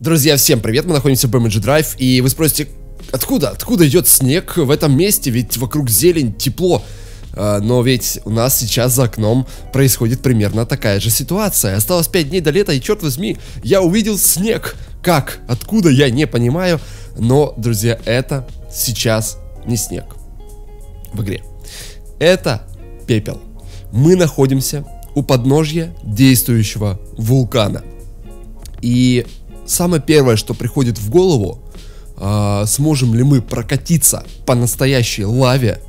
Друзья, всем привет, мы находимся в BMG Drive, и вы спросите, откуда, откуда идет снег в этом месте, ведь вокруг зелень, тепло. А, но ведь у нас сейчас за окном происходит примерно такая же ситуация. Осталось 5 дней до лета, и черт возьми, я увидел снег. Как? Откуда? Я не понимаю. Но, друзья, это сейчас не снег в игре. Это пепел. Мы находимся у подножья действующего вулкана. И самое первое, что приходит в голову, э, сможем ли мы прокатиться по настоящей лаве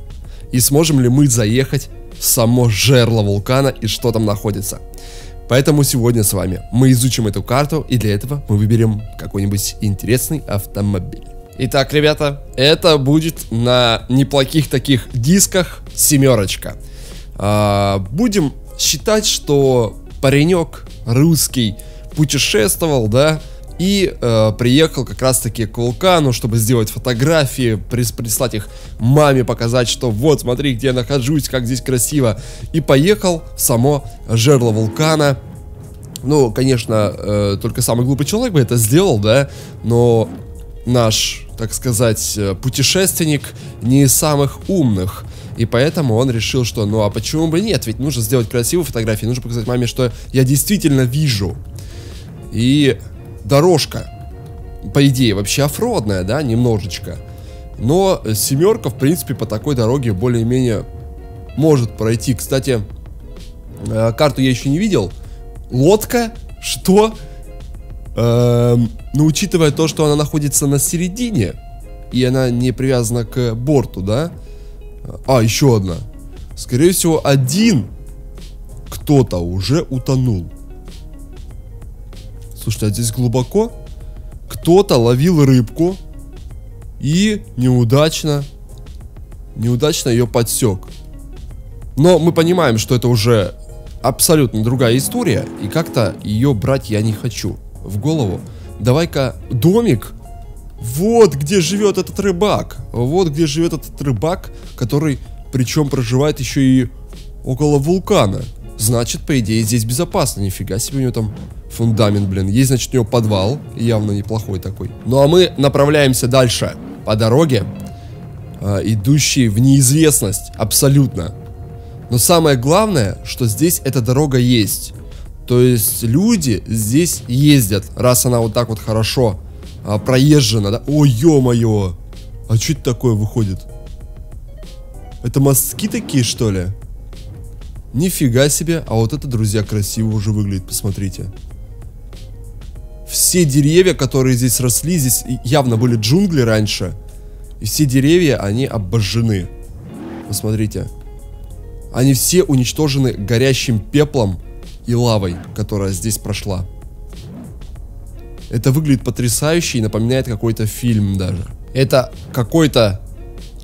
и сможем ли мы заехать в само жерло вулкана и что там находится. Поэтому сегодня с вами мы изучим эту карту и для этого мы выберем какой-нибудь интересный автомобиль. Итак, ребята, это будет на неплохих таких дисках семерочка. А, будем считать, что паренек русский путешествовал, да, и э, приехал как раз-таки к вулкану, чтобы сделать фотографии, прис прислать их маме, показать, что вот, смотри, где я нахожусь, как здесь красиво. И поехал в само жерло вулкана. Ну, конечно, э, только самый глупый человек бы это сделал, да, но наш, так сказать, э, путешественник не из самых умных. И поэтому он решил, что ну а почему бы нет? Ведь нужно сделать красивую фотографию, нужно показать маме, что я действительно вижу. И дорожка, по идее, вообще оффродная, да, немножечко. Но семерка, в принципе, по такой дороге более-менее может пройти. Кстати, э, карту я еще не видел. Лодка? Что? Эм, но учитывая то, что она находится на середине, и она не привязана к борту, да? А, еще одна. Скорее всего, один кто-то уже утонул. Слушайте, а здесь глубоко? Кто-то ловил рыбку и неудачно, неудачно ее подсек. Но мы понимаем, что это уже абсолютно другая история, и как-то ее брать я не хочу в голову. Давай-ка домик, вот где живет этот рыбак, вот где живет этот рыбак, который причем проживает еще и около вулкана. Значит, по идее, здесь безопасно. Нифига себе у него там фундамент, блин. Есть, значит, у него подвал. Явно неплохой такой. Ну, а мы направляемся дальше по дороге, э, идущей в неизвестность. Абсолютно. Но самое главное, что здесь эта дорога есть. То есть люди здесь ездят, раз она вот так вот хорошо а, проезжена, да? О, ё-моё! А что это такое выходит? Это мостки такие, что ли? Нифига себе, а вот это, друзья, красиво уже выглядит, посмотрите. Все деревья, которые здесь росли, здесь явно были джунгли раньше. И все деревья, они обожжены. Посмотрите. Они все уничтожены горящим пеплом и лавой, которая здесь прошла. Это выглядит потрясающе и напоминает какой-то фильм даже. Это какой-то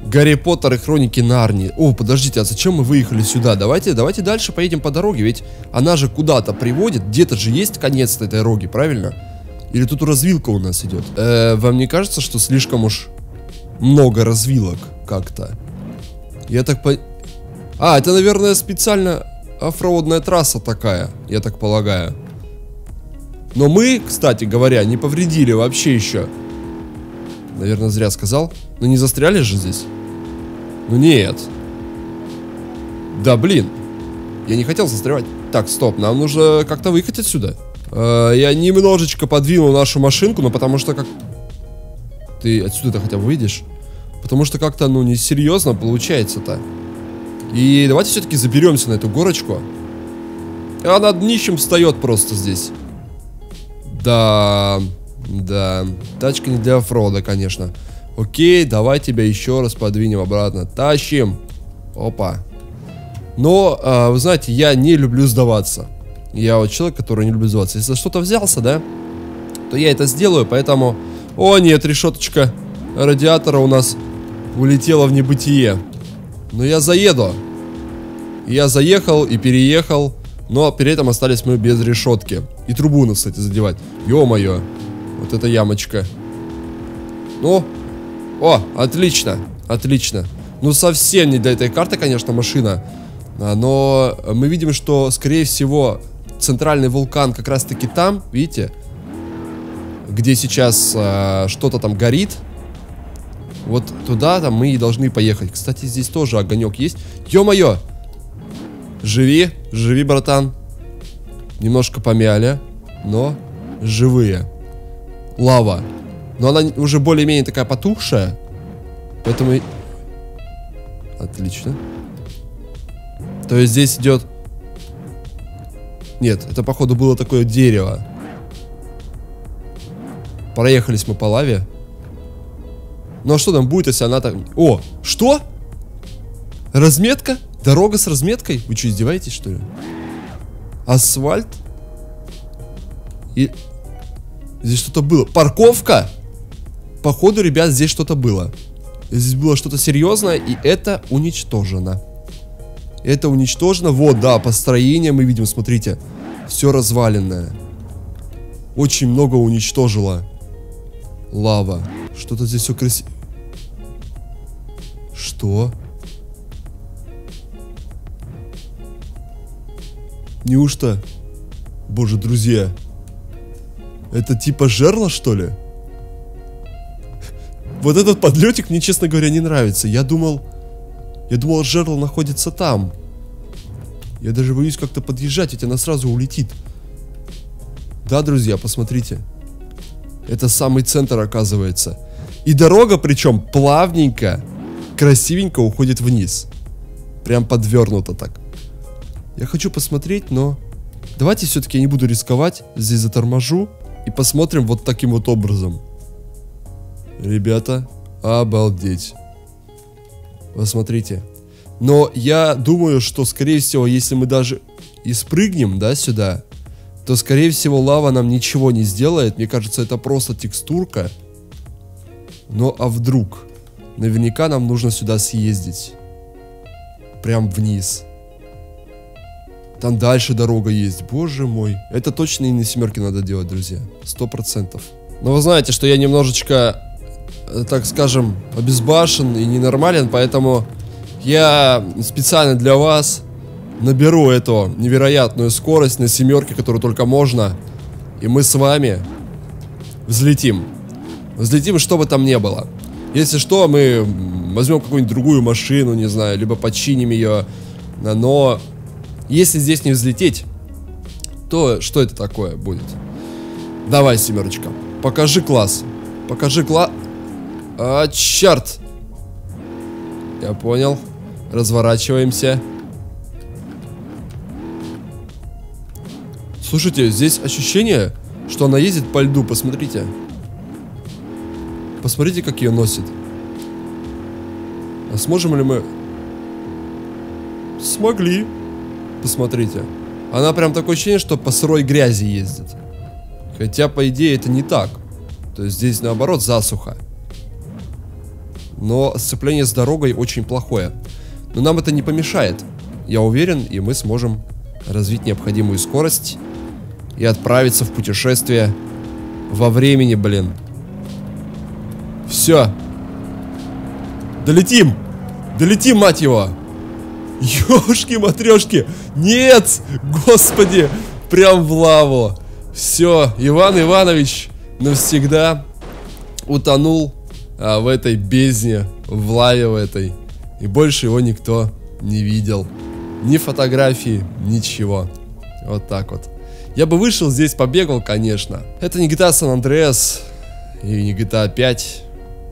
Гарри Поттер и Хроники Нарнии. О, подождите, а зачем мы выехали сюда? Давайте, давайте дальше поедем по дороге, ведь она же куда-то приводит, где-то же есть конец этой дороги, правильно? Или тут развилка у нас идет? Э, вам не кажется, что слишком уж много развилок как-то? Я так по... А, это, наверное, специально оффроудная трасса такая, я так полагаю. Но мы, кстати говоря, не повредили вообще еще. Наверное, зря сказал. Но не застряли же здесь? Ну нет. Да блин. Я не хотел застревать. Так, стоп, нам нужно как-то выехать отсюда. Э, я немножечко подвинул нашу машинку, но потому что как... Ты отсюда-то хотя бы выйдешь? Потому что как-то, ну, несерьезно получается-то. И давайте все-таки заберемся на эту горочку. А над днищем встает просто здесь. Да, да. Тачка не для оффрода, конечно. Окей, давай тебя еще раз подвинем обратно. Тащим. Опа. Но, э, вы знаете, я не люблю сдаваться. Я вот человек, который не любит сдаваться. Если за что-то взялся, да, то я это сделаю, поэтому... О, нет, решеточка радиатора у нас улетела в небытие. Но я заеду. Я заехал и переехал, но при этом остались мы без решетки. И трубу нас, кстати, задевать. Ё-моё. Вот эта ямочка. Ну. О, отлично. Отлично. Ну, совсем не для этой карты, конечно, машина. А, но мы видим, что, скорее всего, центральный вулкан как раз-таки там, видите? где сейчас э, что-то там горит. Вот туда там мы и должны поехать. Кстати, здесь тоже огонек есть. Ё-моё! Живи, живи, братан. Немножко помяли, но живые. Лава. Но она уже более-менее такая потухшая. Поэтому... Отлично. То есть здесь идет... Нет, это походу было такое дерево. Проехались мы по лаве. Ну а что там будет, если она там... О, что? Разметка? Дорога с разметкой? Вы что, издеваетесь, что ли? Асфальт? И... Здесь что-то было. Парковка? Походу, ребят, здесь что-то было. Здесь было что-то серьезное, и это уничтожено. Это уничтожено. Вот, да, построение мы видим, смотрите. Все разваленное. Очень много уничтожило. Лава. Что-то здесь все красиво. Что? Неужто? Боже, друзья. Это типа жерло, что ли? Вот этот подлетик мне, честно говоря, не нравится. Я думал... Я думал, жерло находится там. Я даже боюсь как-то подъезжать, ведь она сразу улетит. Да, друзья, посмотрите. Это самый центр, оказывается. И дорога, причем, плавненько, красивенько уходит вниз. Прям подвернуто так. Я хочу посмотреть, но... Давайте все-таки я не буду рисковать. Здесь заторможу. И посмотрим вот таким вот образом. Ребята, обалдеть. Посмотрите. Но я думаю, что, скорее всего, если мы даже и спрыгнем, да, сюда, то, скорее всего, лава нам ничего не сделает. Мне кажется, это просто текстурка. Но а вдруг? Наверняка нам нужно сюда съездить. Прям вниз. Там дальше дорога есть. Боже мой. Это точно и на семерке надо делать, друзья. Сто процентов. Но вы знаете, что я немножечко, э, так скажем, обезбашен и ненормален, поэтому я специально для вас наберу эту невероятную скорость на семерке, которую только можно. И мы с вами взлетим. Взлетим, что бы там ни было. Если что, мы возьмем какую-нибудь другую машину, не знаю, либо починим ее. Но если здесь не взлететь, то что это такое будет? Давай, семерочка. Покажи класс. Покажи класс. А, черт. Я понял. Разворачиваемся. Слушайте, здесь ощущение, что она ездит по льду. Посмотрите. Посмотрите, как ее носит. А сможем ли мы... Смогли. Посмотрите. Она прям такое ощущение, что по сырой грязи ездит. Хотя, по идее, это не так. То есть здесь, наоборот, засуха. Но сцепление с дорогой очень плохое. Но нам это не помешает. Я уверен, и мы сможем развить необходимую скорость и отправиться в путешествие во времени, блин. Все. Долетим! Долетим, мать его! Ёшки-матрешки! Нет! Господи! Прям в лаву! Все, Иван Иванович навсегда утонул а, в этой бездне, в лаве в этой. И больше его никто не видел. Ни фотографии, ничего. Вот так вот. Я бы вышел здесь, побегал, конечно. Это не GTA San Andreas и не GTA 5.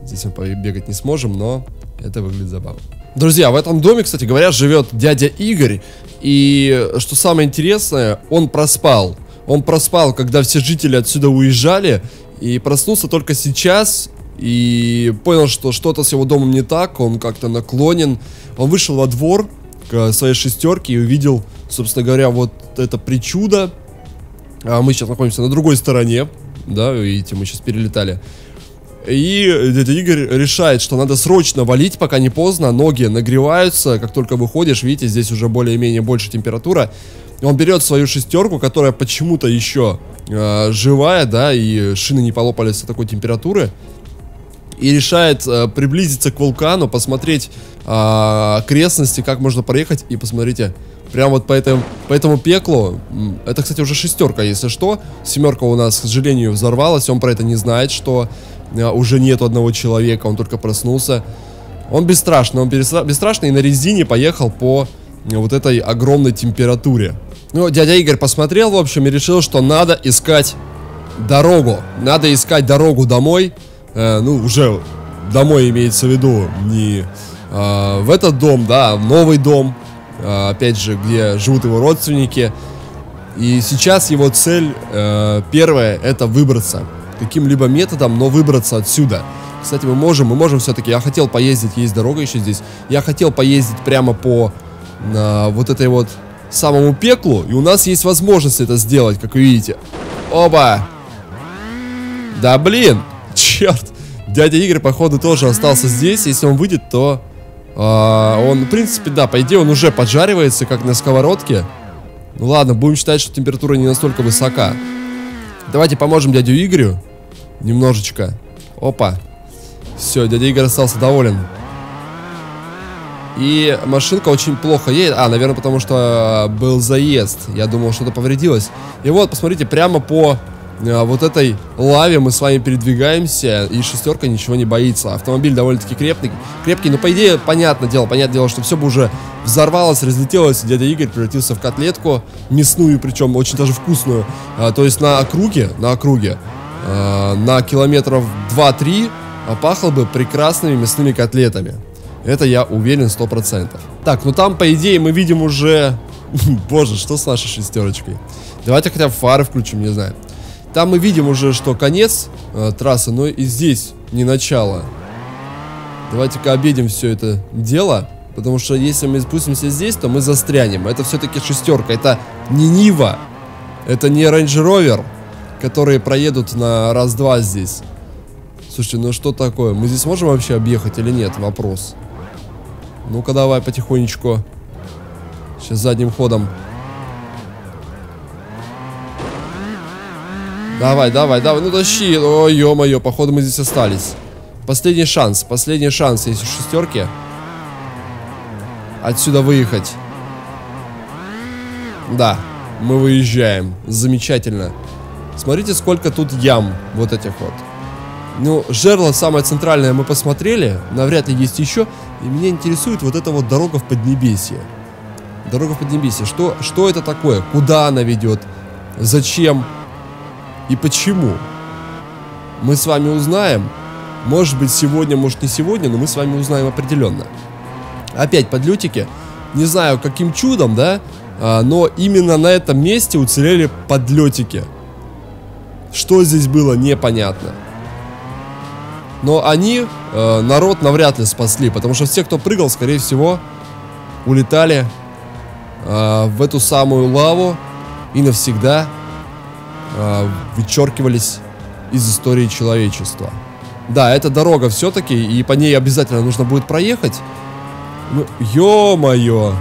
Здесь мы побегать не сможем, но это выглядит забавно. Друзья, в этом доме, кстати говоря, живет дядя Игорь. И что самое интересное, он проспал. Он проспал, когда все жители отсюда уезжали. И проснулся только сейчас. И понял, что что-то с его домом не так. Он как-то наклонен. Он вышел во двор к своей шестерке и увидел, собственно говоря, вот это причудо. А мы сейчас находимся на другой стороне. Да, видите, мы сейчас перелетали. И дядя Игорь решает, что надо срочно валить, пока не поздно. Ноги нагреваются, как только выходишь, видите, здесь уже более-менее больше температура. Он берет свою шестерку, которая почему-то еще э, живая, да, и шины не полопались от такой температуры. И решает э, приблизиться к вулкану, посмотреть э, окрестности, как можно проехать. И посмотрите, Прям вот по, этому, по этому пеклу. Это, кстати, уже шестерка, если что. Семерка у нас, к сожалению, взорвалась. Он про это не знает, что э, уже нету одного человека. Он только проснулся. Он бесстрашный. Он бесстрашный и на резине поехал по э, вот этой огромной температуре. Ну, дядя Игорь посмотрел, в общем, и решил, что надо искать дорогу. Надо искать дорогу домой. Э, ну, уже домой имеется в виду не э, в этот дом, да, в новый дом. Э, опять же, где живут его родственники. И сейчас его цель, первая, это выбраться. Каким-либо методом, но выбраться отсюда. Кстати, мы можем, мы можем все-таки, я хотел поездить, есть дорога еще здесь. Я хотел поездить прямо по э, вот этой вот самому пеклу. И у нас есть возможность это сделать, как вы видите. Оба! Да блин! Черт! Дядя Игорь, походу, тоже остался здесь. Если он выйдет, то... Э, он, в принципе, да, по идее, он уже поджаривается, как на сковородке. Ну ладно, будем считать, что температура не настолько высока. Давайте поможем дядю Игорю. Немножечко. Опа. Все, дядя Игорь остался доволен. И машинка очень плохо едет. А, наверное, потому что был заезд. Я думал, что-то повредилось. И вот, посмотрите, прямо по вот этой лаве мы с вами передвигаемся. И шестерка ничего не боится. Автомобиль довольно-таки крепкий. Крепкий, но по идее, понятное дело, понятное дело, что все бы уже взорвалось, разлетелось. Дядя Игорь превратился в котлетку. Мясную, причем очень даже вкусную. А, то есть на округе, на округе, а, на километров 2-3 пахло бы прекрасными мясными котлетами. Это я уверен 100%. Так, ну там, по идее, мы видим уже... Боже, что с нашей шестерочкой? Давайте хотя бы фары включим, не знаю. Там мы видим уже, что конец э, трассы, но и здесь не начало. Давайте-ка обедим все это дело. Потому что если мы спустимся здесь, то мы застрянем. Это все-таки шестерка. Это не Нива. Это не Range Rover, которые проедут на раз-два здесь. Слушайте, ну что такое? Мы здесь можем вообще объехать или нет? Вопрос. Ну-ка давай потихонечку. Сейчас задним ходом. Давай, давай, давай, ну тащи. Ой, ё-моё, походу мы здесь остались. Последний шанс, последний шанс есть у шестерки. Отсюда выехать. Да, мы выезжаем. Замечательно. Смотрите, сколько тут ям вот этих вот. Ну, жерло самое центральное мы посмотрели. Навряд ли есть еще. И меня интересует вот эта вот дорога в Поднебесье. Дорога в Поднебесье. Что, что это такое? Куда она ведет? Зачем? И почему? Мы с вами узнаем. Может быть сегодня, может не сегодня, но мы с вами узнаем определенно. Опять подлетики. Не знаю, каким чудом, да? А, но именно на этом месте уцелели подлетики. Что здесь было, непонятно. Но они э, народ навряд ли спасли, потому что все, кто прыгал, скорее всего, улетали э, в эту самую лаву и навсегда э, вычеркивались из истории человечества. Да, это дорога все-таки, и по ней обязательно нужно будет проехать. Ну, ё-моё.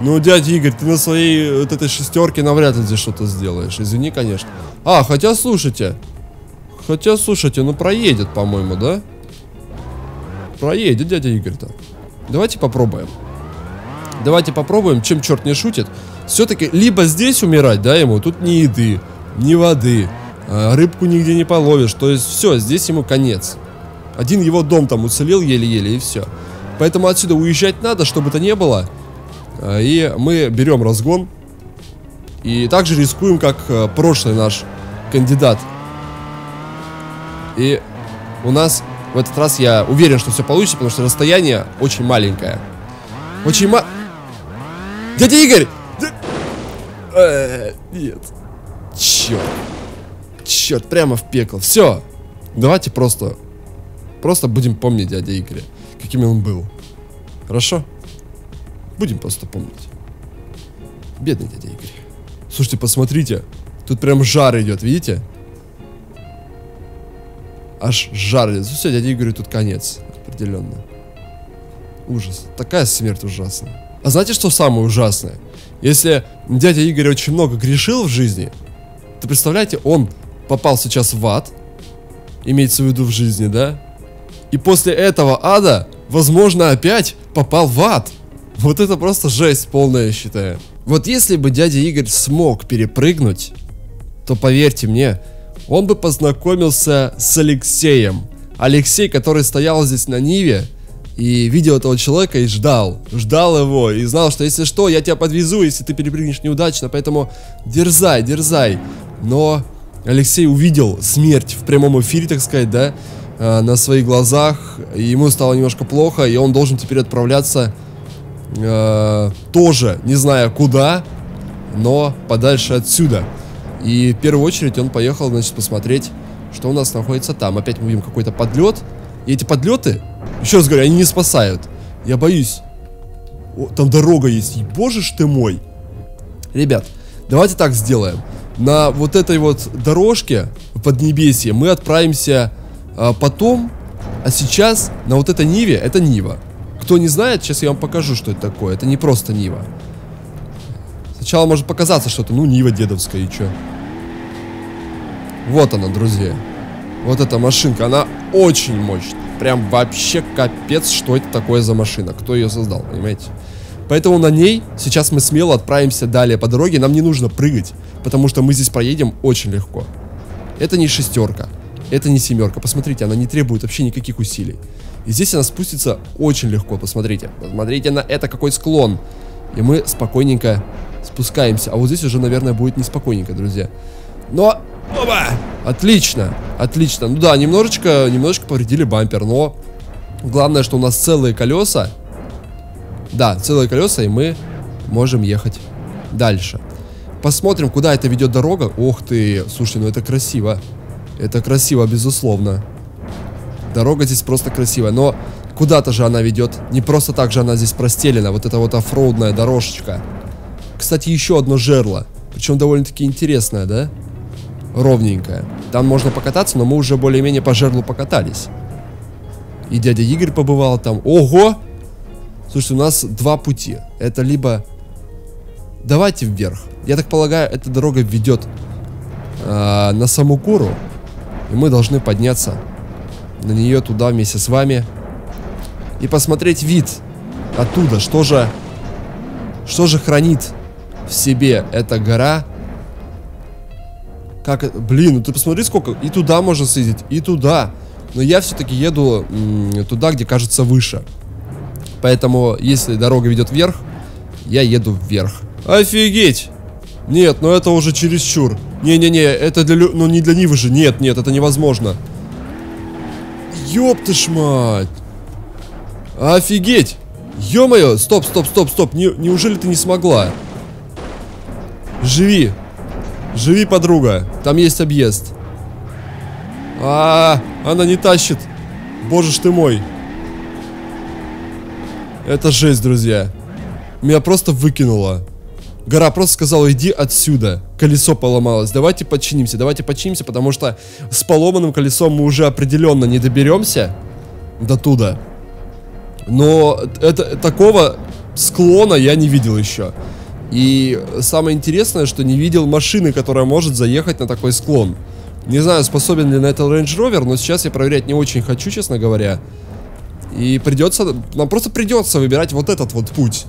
Ну, дядя Игорь, ты на своей вот этой шестерке навряд ли здесь что-то сделаешь. Извини, конечно. А, хотя, слушайте, Хотя, слушайте, ну проедет, по-моему, да? Проедет дядя Игорь-то. Давайте попробуем. Давайте попробуем, чем черт не шутит. Все-таки либо здесь умирать, да, ему, тут ни еды, ни воды, а, рыбку нигде не половишь. То есть все, здесь ему конец. Один его дом там уцелел еле-еле и все. Поэтому отсюда уезжать надо, чтобы это не было. А, и мы берем разгон. И также рискуем, как а, прошлый наш кандидат и у нас в этот раз я уверен, что все получится, потому что расстояние очень маленькое. Очень ма... Дядя Игорь! Э, нет. Черт. Черт, прямо в пекло. Все. Давайте просто... Просто будем помнить дядя Игоря. Каким он был. Хорошо? Будем просто помнить. Бедный дядя Игорь. Слушайте, посмотрите. Тут прям жар идет, видите? Аж жар. Все, дядя Игорю тут конец. Определенно. Ужас. Такая смерть ужасная. А знаете, что самое ужасное? Если дядя Игорь очень много грешил в жизни, то представляете, он попал сейчас в ад, имеется в виду в жизни, да? И после этого ада, возможно, опять попал в ад. Вот это просто жесть полная, я считаю. Вот если бы дядя Игорь смог перепрыгнуть, то поверьте мне, он бы познакомился с Алексеем. Алексей, который стоял здесь на Ниве и видел этого человека и ждал. Ждал его и знал, что если что, я тебя подвезу, если ты перепрыгнешь неудачно. Поэтому дерзай, дерзай. Но Алексей увидел смерть в прямом эфире, так сказать, да, э, на своих глазах. Ему стало немножко плохо, и он должен теперь отправляться э, тоже, не зная куда, но подальше отсюда. И в первую очередь он поехал, значит, посмотреть, что у нас находится там. Опять мы видим какой-то подлет. И эти подлеты, еще раз говорю, они не спасают. Я боюсь. О, там дорога есть. И, боже ж ты мой. Ребят, давайте так сделаем. На вот этой вот дорожке в Поднебесье мы отправимся а, потом. А сейчас на вот этой Ниве, это Нива. Кто не знает, сейчас я вам покажу, что это такое. Это не просто Нива. Сначала может показаться что-то, ну, Нива дедовская и чё. Вот она, друзья. Вот эта машинка, она очень мощная. Прям вообще капец, что это такое за машина. Кто ее создал, понимаете? Поэтому на ней сейчас мы смело отправимся далее по дороге. Нам не нужно прыгать, потому что мы здесь проедем очень легко. Это не шестерка, это не семерка. Посмотрите, она не требует вообще никаких усилий. И здесь она спустится очень легко, посмотрите. Посмотрите на это, какой склон. И мы спокойненько спускаемся. А вот здесь уже, наверное, будет неспокойненько, друзья. Но Оба! Отлично, отлично. Ну да, немножечко, немножечко повредили бампер, но главное, что у нас целые колеса. Да, целые колеса, и мы можем ехать дальше. Посмотрим, куда это ведет дорога. Ох ты, слушай, ну это красиво. Это красиво, безусловно. Дорога здесь просто красивая, но куда-то же она ведет. Не просто так же она здесь простелена. Вот эта вот оффроудная дорожечка. Кстати, еще одно жерло. Причем довольно-таки интересное, да? ровненькая. Там можно покататься, но мы уже более-менее по жерлу покатались. И дядя Игорь побывал там. Ого! Слушайте, у нас два пути. Это либо... Давайте вверх. Я так полагаю, эта дорога ведет э, на саму гору. И мы должны подняться на нее туда вместе с вами. И посмотреть вид оттуда. Что же... Что же хранит в себе эта гора как Блин, ну ты посмотри, сколько... И туда можно съездить, и туда. Но я все-таки еду туда, где кажется выше. Поэтому, если дорога ведет вверх, я еду вверх. Офигеть! Нет, ну это уже чересчур. Не-не-не, это для... Ну не для Нивы же. Нет, нет, это невозможно. Ёб ты ж мать. Офигеть! Ё-моё! Стоп, стоп, стоп, стоп. Не, неужели ты не смогла? Живи. Живи, подруга. Там есть объезд. А, -а, а, она не тащит. Боже ж ты мой. Это жесть, друзья. Меня просто выкинуло. Гора просто сказала, иди отсюда. Колесо поломалось. Давайте починимся, давайте починимся, потому что с поломанным колесом мы уже определенно не доберемся до туда. Но это, такого склона я не видел еще. И самое интересное, что не видел машины, которая может заехать на такой склон. Не знаю, способен ли на это Range Rover, но сейчас я проверять не очень хочу, честно говоря. И придется, нам просто придется выбирать вот этот вот путь.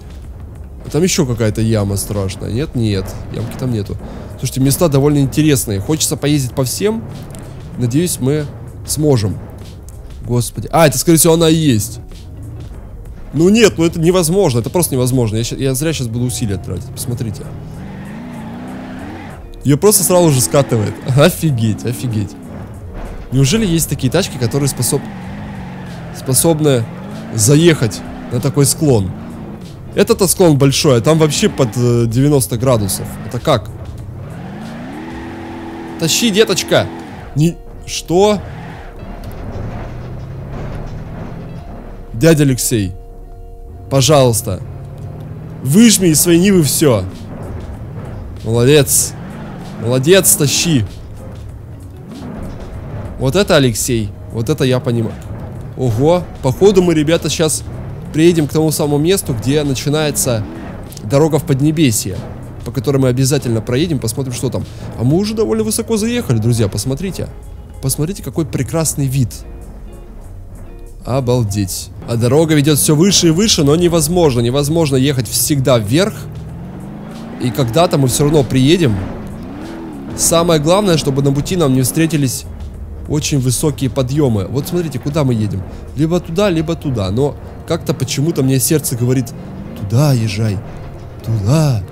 Там еще какая-то яма страшная. Нет, нет, ямки там нету. Слушайте, места довольно интересные. Хочется поездить по всем. Надеюсь, мы сможем. Господи. А, это, скорее всего, она и есть. Ну нет, ну это невозможно, это просто невозможно. Я, я зря сейчас буду усилия тратить, посмотрите. Ее просто сразу же скатывает. Офигеть, офигеть. Неужели есть такие тачки, которые способ... способны заехать на такой склон? Этот склон большой, а там вообще под 90 э, градусов. Это как? Тащи, деточка! Не... Что? Дядя Алексей. Пожалуйста. Выжми из своей нивы все. Молодец. Молодец, тащи. Вот это Алексей. Вот это я понимаю. Ого. Походу мы, ребята, сейчас приедем к тому самому месту, где начинается дорога в Поднебесье. По которой мы обязательно проедем, посмотрим, что там. А мы уже довольно высоко заехали, друзья. Посмотрите. Посмотрите, какой прекрасный вид. Обалдеть. А дорога ведет все выше и выше, но невозможно. Невозможно ехать всегда вверх. И когда-то мы все равно приедем. Самое главное, чтобы на пути нам не встретились очень высокие подъемы. Вот смотрите, куда мы едем. Либо туда, либо туда. Но как-то почему-то мне сердце говорит, туда езжай, туда.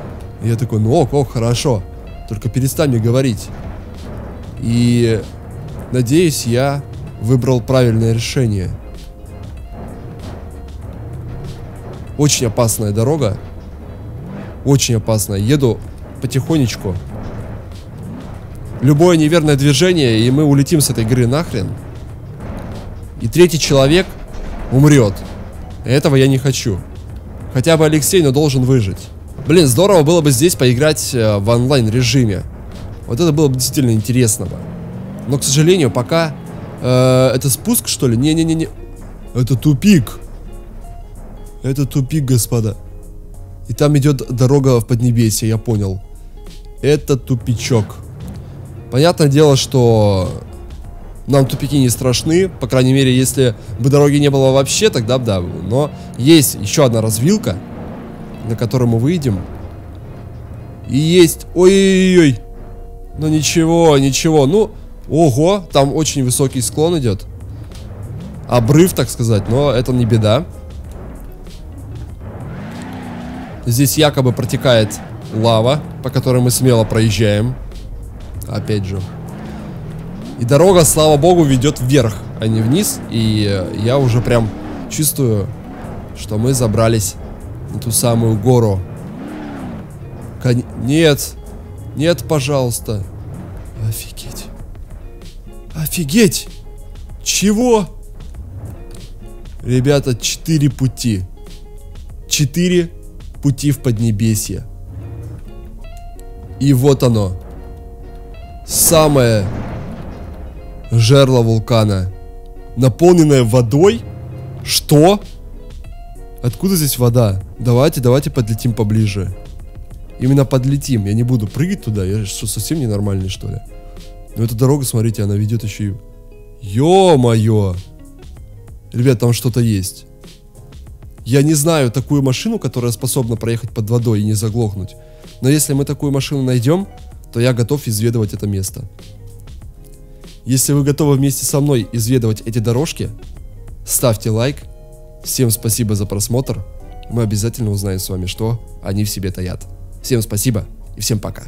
И я такой, ну ок, ок, хорошо. Только перестань мне говорить. И надеюсь, я выбрал правильное решение. Очень опасная дорога. Очень опасная. Еду потихонечку. Любое неверное движение, и мы улетим с этой игры нахрен. И третий человек умрет. Этого я не хочу. Хотя бы Алексей, но должен выжить. Блин, здорово было бы здесь поиграть э, в онлайн режиме. Вот это было бы действительно интересно бы. Но, к сожалению, пока... Э, это спуск, что ли? Не-не-не-не. Это тупик. Это тупик, господа. И там идет дорога в Поднебесье, я понял. Это тупичок. Понятное дело, что нам тупики не страшны. По крайней мере, если бы дороги не было вообще, тогда бы да. Но есть еще одна развилка, на которой мы выйдем. И есть... Ой-ой-ой. Ну ничего, ничего. Ну, ого, там очень высокий склон идет. Обрыв, так сказать, но это не беда. Здесь якобы протекает лава, по которой мы смело проезжаем. Опять же. И дорога, слава богу, ведет вверх, а не вниз. И я уже прям чувствую, что мы забрались на ту самую гору. Кон... Нет. Нет, пожалуйста. Офигеть. Офигеть. Чего? Ребята, четыре пути. Четыре пути в Поднебесье. И вот оно. Самое жерло вулкана. Наполненное водой? Что? Откуда здесь вода? Давайте, давайте подлетим поближе. Именно подлетим. Я не буду прыгать туда. Я что, совсем ненормальный, что ли? Но эта дорога, смотрите, она ведет еще и... Ё-моё! Ребят, там что-то есть. Я не знаю такую машину, которая способна проехать под водой и не заглохнуть. Но если мы такую машину найдем, то я готов изведывать это место. Если вы готовы вместе со мной изведывать эти дорожки, ставьте лайк. Всем спасибо за просмотр. Мы обязательно узнаем с вами, что они в себе таят. Всем спасибо и всем пока.